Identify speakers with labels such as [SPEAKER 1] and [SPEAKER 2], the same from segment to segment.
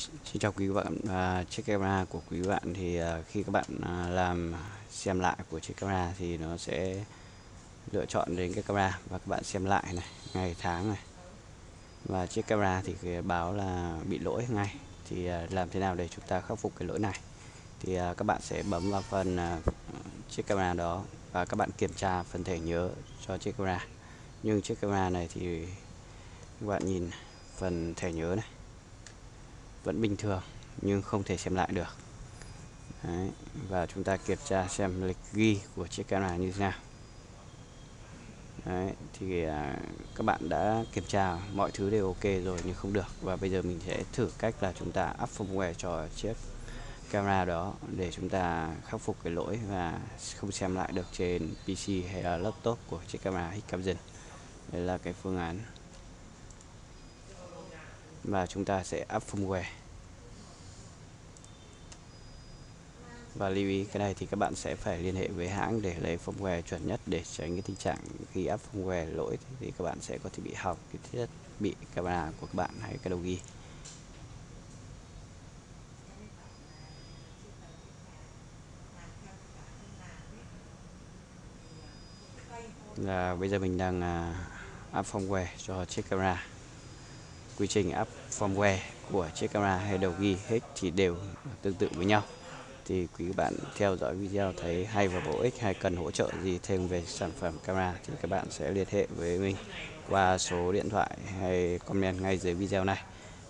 [SPEAKER 1] Xin chào quý bạn và chiếc camera của quý bạn thì à, khi các bạn à, làm xem lại của chiếc camera thì nó sẽ lựa chọn đến cái camera và các bạn xem lại này ngày tháng này. Và chiếc camera thì báo là bị lỗi ngay thì à, làm thế nào để chúng ta khắc phục cái lỗi này? Thì à, các bạn sẽ bấm vào phần à, chiếc camera đó và các bạn kiểm tra phần thẻ nhớ cho chiếc camera. Nhưng chiếc camera này thì các bạn nhìn phần thẻ nhớ này vẫn bình thường nhưng không thể xem lại được. Đấy. và chúng ta kiểm tra xem lịch ghi của chiếc camera như thế nào. Đấy, thì à, các bạn đã kiểm tra mọi thứ đều ok rồi nhưng không được. Và bây giờ mình sẽ thử cách là chúng ta up firmware cho chiếc camera đó để chúng ta khắc phục cái lỗi và không xem lại được trên PC hay là laptop của chiếc camera Hikvision. Đây là cái phương án và chúng ta sẽ up firmware. Và lưu ý cái này thì các bạn sẽ phải liên hệ với hãng để lấy firmware chuẩn nhất để tránh cái tình trạng khi up firmware lỗi thì các bạn sẽ có thể bị hỏng cái thiết bị camera của các bạn hay cái đầu ghi. Là bây giờ mình đang uh, up firmware cho chiếc camera quy trình up firmware của chiếc camera hay đầu ghi hết thì đều tương tự với nhau. Thì quý bạn theo dõi video thấy hay và bổ ích hay cần hỗ trợ gì thêm về sản phẩm camera thì các bạn sẽ liên hệ với mình qua số điện thoại hay comment ngay dưới video này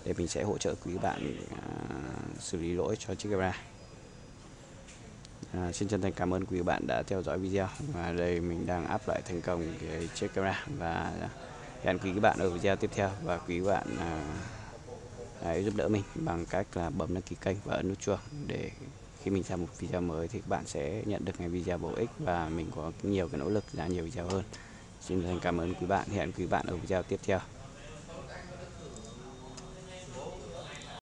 [SPEAKER 1] để mình sẽ hỗ trợ quý bạn uh, xử lý lỗi cho chiếc camera. À, xin chân thành cảm ơn quý bạn đã theo dõi video và đây mình đang áp lại thành công cái chiếc camera và hẹn quý bạn ở video tiếp theo và quý bạn à, à, hãy giúp đỡ mình bằng cách là bấm đăng ký kênh và ấn nút chuông để khi mình ra một video mới thì các bạn sẽ nhận được ngày video bổ ích và mình có nhiều cái nỗ lực ra nhiều video hơn. Xin thành cảm ơn quý bạn. Hẹn quý bạn ở video tiếp theo.